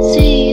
See.